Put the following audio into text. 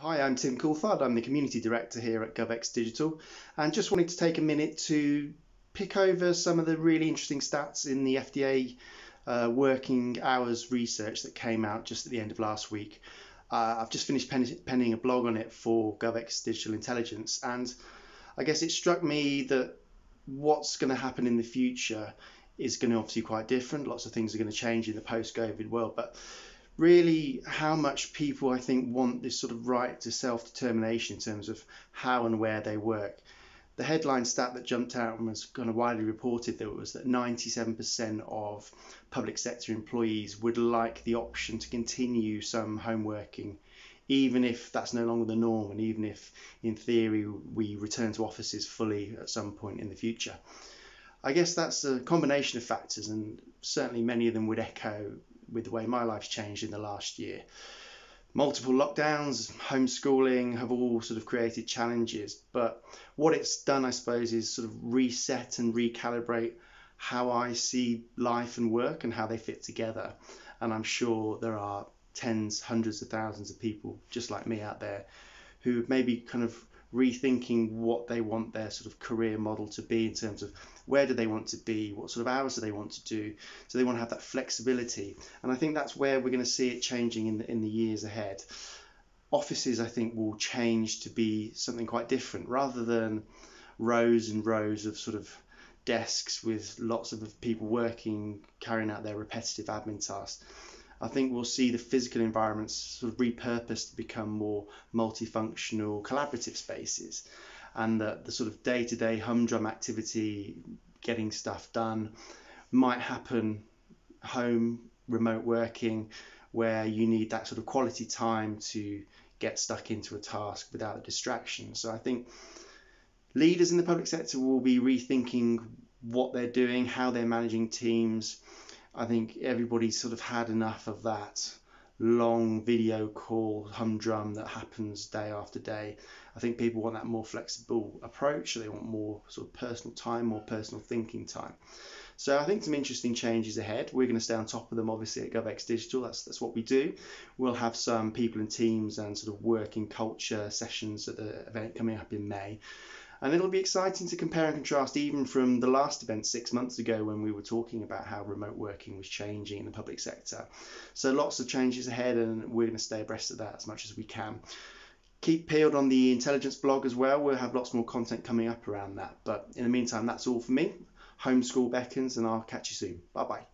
Hi, I'm Tim Coulthard. I'm the Community Director here at GovX Digital and just wanted to take a minute to pick over some of the really interesting stats in the FDA uh, working hours research that came out just at the end of last week. Uh, I've just finished pen- penning a blog on it for GovX Digital Intelligence and I guess it struck me that what's going to happen in the future is going to obviously quite different. Lots of things are going to change in the post-COVID world, but really how much people I think want this sort of right to self-determination in terms of how and where they work. The headline stat that jumped out and was kind of widely reported there was that 97% of public sector employees would like the option to continue some home working even if that's no longer the norm and even if in theory we return to offices fully at some point in the future. I guess that's a combination of factors and certainly many of them would echo with the way my life's changed in the last year. Multiple lockdowns, homeschooling have all sort of created challenges, but what it's done, I suppose, is sort of reset and recalibrate how I see life and work and how they fit together. And I'm sure there are tens, hundreds of thousands of people just like me out there who maybe kind of rethinking what they want their sort of career model to be in terms of where do they want to be, what sort of hours do they want to do. So they want to have that flexibility, and I think that's where we're going to see it changing in the, in the years ahead. Offices, I think, will change to be something quite different rather than rows and rows of sort of desks with lots of people working, carrying out their repetitive admin tasks. I think we'll see the physical environments sort of repurposed to become more multifunctional collaborative spaces. And that the sort of day-to-day humdrum activity getting stuff done might happen home remote working where you need that sort of quality time to get stuck into a task without a distraction. So i think leaders in the public sector will be rethinking what they're doing how they're managing teams I think everybody's sort of had enough of that long video call humdrum that happens day after day. I think people want that more flexible approach. They want more sort of personal time, more personal thinking time. So I think some interesting changes ahead. We're going to stay on top of them, obviously, at GovX Digital. That's that's what we do. We'll have some people and teams and sort of working culture sessions at the event coming up in May. And it'll be exciting to compare and contrast even from the last event six months ago when we were talking about how remote working was changing in the public sector. So lots of changes ahead, and we're going to stay abreast of that as much as we can. Keep peeled on the intelligence blog as well. We'll have lots more content coming up around that. But in the meantime, that's all for me. Homeschool beckons, and I'll catch you soon. Bye bye.